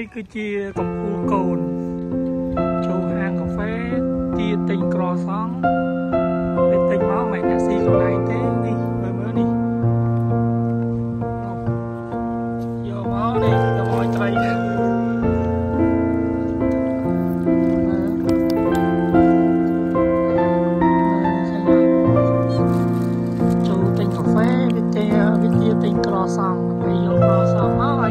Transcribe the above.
នេះគឺជាកំពូលកូនចូលហាងកាហ្វេទាទិញក្រសង់ពេលទិញមកមិនអាចស៊ីខ្លួនឯងទេនេះមើលមើលនេះយកមកនេះគឺកុំឲ្យត្រីចូលទិញកាហ្វេវាទេវាទាទិញក្រសង់ពេលយកក្រសង់មក